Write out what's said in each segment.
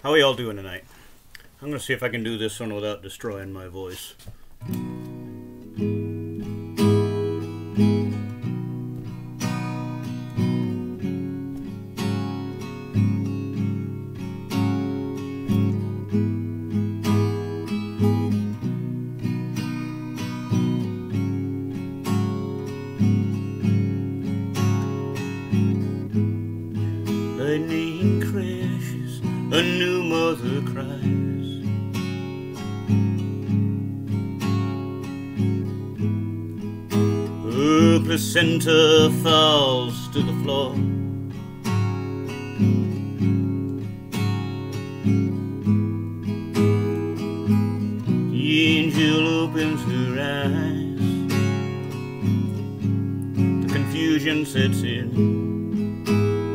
How are y'all doing tonight? I'm gonna see if I can do this one without destroying my voice. Her placenta falls to the floor. The angel opens her eyes. The confusion sets in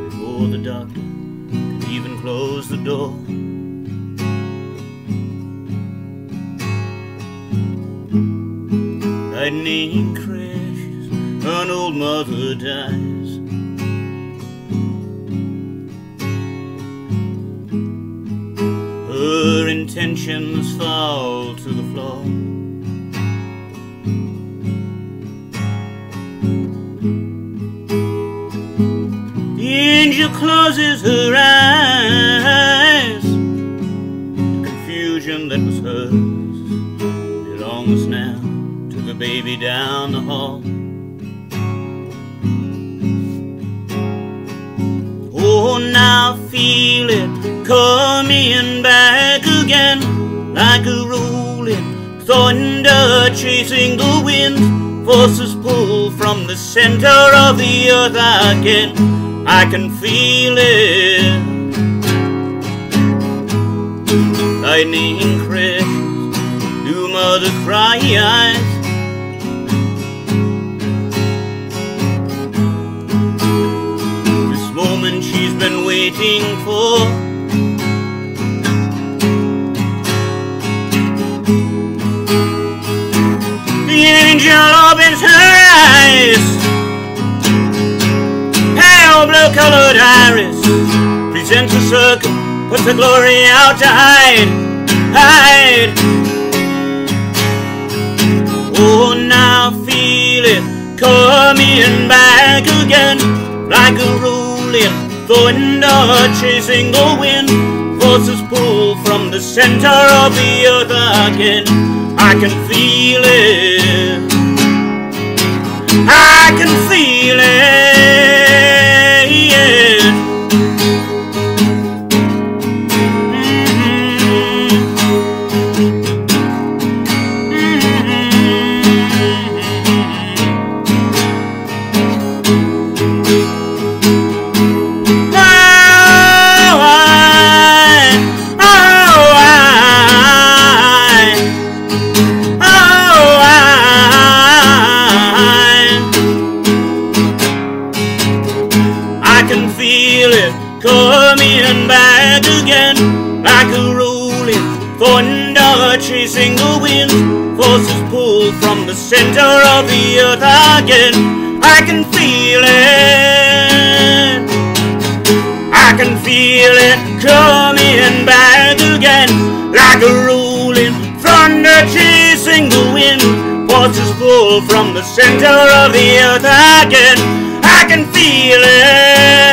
before the doctor can even close the door. Lightning an old mother dies. Her intentions fall to the floor. The angel closes her eyes. The confusion that was hers belongs now to the baby down the hall. Like a rolling thunder chasing the wind. Forces pull from the center of the earth again. I can feel it. Lightning crashes, new mother cry cries. This moment she's been waiting for. The angel opens her eyes. Pale blue colored iris presents a circle, puts the glory out to hide, hide. Oh, now feel it coming back again, like a rolling thunder chasing the wind. Forces pull from the center of the earth again. I can feel it. Feel it coming back again like a rolling thunder chasing the wind. Forces pull from the center of the earth again. I can feel it. I can feel it coming back again like a rolling thunder chasing the wind. Forces pull from the center of the earth again. I can feel it.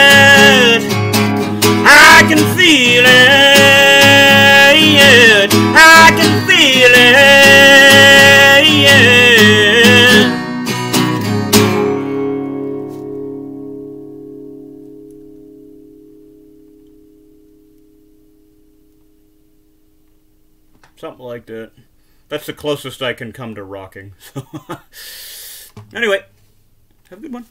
Something like that. That's the closest I can come to rocking. So, anyway, have a good one.